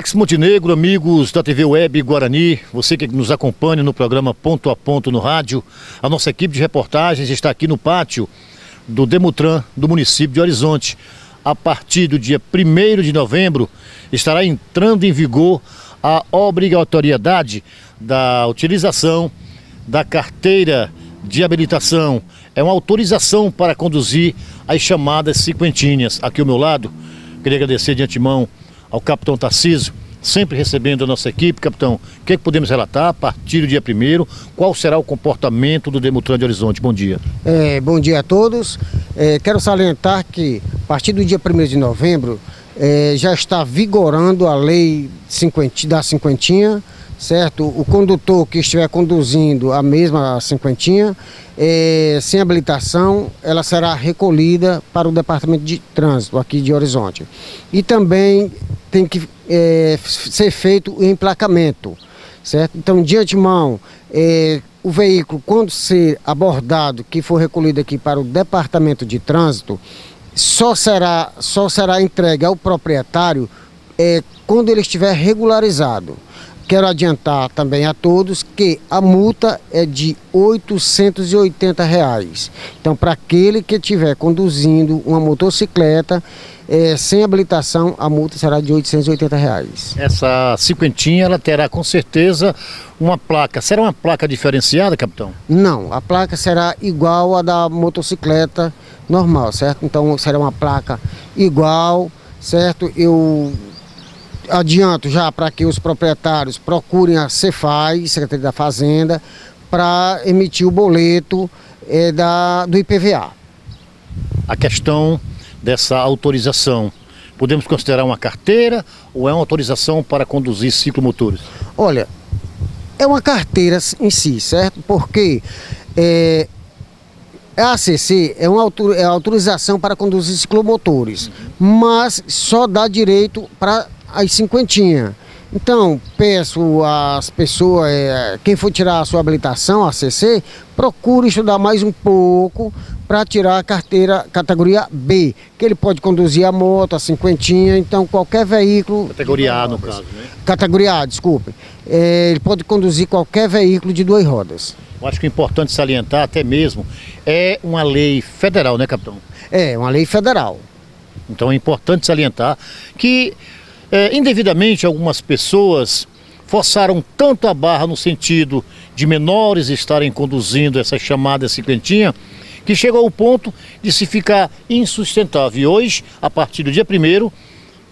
Alex Montenegro, amigos da TV Web Guarani, você que nos acompanha no programa Ponto a Ponto no rádio, a nossa equipe de reportagens está aqui no pátio do Demutran do município de Horizonte. A partir do dia 1 de novembro estará entrando em vigor a obrigatoriedade da utilização da carteira de habilitação. É uma autorização para conduzir as chamadas cinquentinhas. Aqui ao meu lado, queria agradecer de antemão ao capitão Tarcísio, sempre recebendo a nossa equipe. Capitão, o que, é que podemos relatar a partir do dia 1 Qual será o comportamento do Demutran de Horizonte? Bom dia. É, bom dia a todos. É, quero salientar que a partir do dia 1 de novembro é, já está vigorando a lei 50, da cinquentinha, certo? O condutor que estiver conduzindo a mesma cinquentinha, é, sem habilitação, ela será recolhida para o Departamento de Trânsito aqui de Horizonte. E também tem que é, ser feito o emplacamento, certo? Então, de antemão, é, o veículo, quando ser abordado, que for recolhido aqui para o Departamento de Trânsito, só será, só será entregue ao proprietário é, quando ele estiver regularizado. Quero adiantar também a todos que a multa é de 880 reais. Então, para aquele que estiver conduzindo uma motocicleta é, sem habilitação, a multa será de 880 reais. Essa cinquentinha, ela terá com certeza uma placa. Será uma placa diferenciada, capitão? Não, a placa será igual à da motocicleta normal, certo? Então, será uma placa igual, certo? Eu adianto já para que os proprietários procurem a Cefaz, Secretaria da Fazenda, para emitir o boleto é, da, do IPVA. A questão dessa autorização, podemos considerar uma carteira ou é uma autorização para conduzir ciclomotores? Olha, é uma carteira em si, certo? Porque é, a ACC é uma é autorização para conduzir ciclomotores, mas só dá direito para as cinquentinha. Então, peço às pessoas, é, quem for tirar a sua habilitação, a CC, procure estudar mais um pouco para tirar a carteira categoria B, que ele pode conduzir a moto, a cinquentinha, então qualquer veículo... Categoria A, no caso, né? Categoria A, desculpe. É, ele pode conduzir qualquer veículo de duas rodas. Eu acho que é importante salientar até mesmo, é uma lei federal, né, capitão? É, uma lei federal. Então é importante salientar que é, indevidamente, algumas pessoas forçaram tanto a barra no sentido de menores estarem conduzindo essa chamada cinquentinha, que chegou ao ponto de se ficar insustentável. E hoje, a partir do dia 1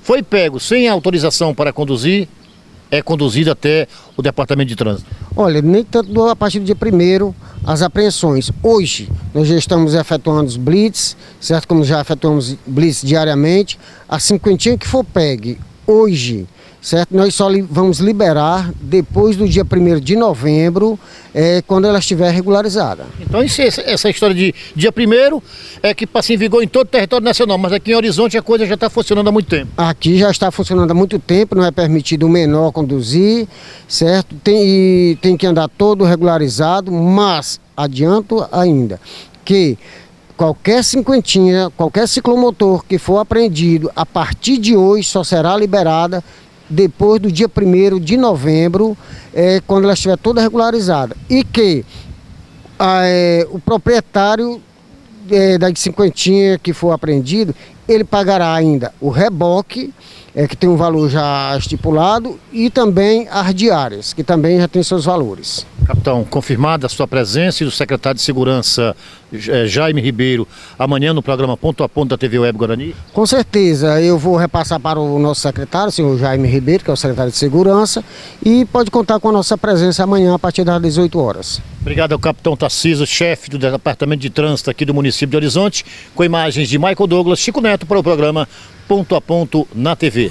foi pego sem autorização para conduzir, é conduzido até o Departamento de Trânsito? Olha, nem tanto a partir do dia 1 as apreensões. Hoje, nós já estamos efetuando os blitz, certo? Como já efetuamos blitz diariamente. A cinquentinha que for pegue hoje, certo? Nós só li vamos liberar depois do dia 1 de novembro, é, quando ela estiver regularizada. Então isso, essa história de dia 1 é que passa em vigor em todo o território nacional, mas aqui em Horizonte a coisa já está funcionando há muito tempo. Aqui já está funcionando há muito tempo, não é permitido o menor conduzir, certo? Tem, tem que andar todo regularizado, mas adianto ainda que qualquer cinquentinha, qualquer ciclomotor que for apreendido a partir de hoje só será liberada depois do dia 1 de novembro, é, quando ela estiver toda regularizada. E que é, o proprietário é, da cinquentinha que for apreendido, ele pagará ainda o reboque, é, que tem um valor já estipulado, e também as diárias, que também já tem seus valores. Capitão, confirmada a sua presença e do secretário de Segurança eh, Jaime Ribeiro amanhã no programa Ponto a Ponto da TV Web Guarani? Com certeza, eu vou repassar para o nosso secretário, o senhor Jaime Ribeiro, que é o secretário de Segurança, e pode contar com a nossa presença amanhã a partir das 18 horas. Obrigado ao capitão Tarciso, chefe do Departamento de Trânsito aqui do município de Horizonte, com imagens de Michael Douglas, Chico Neto para o programa Ponto a Ponto na TV.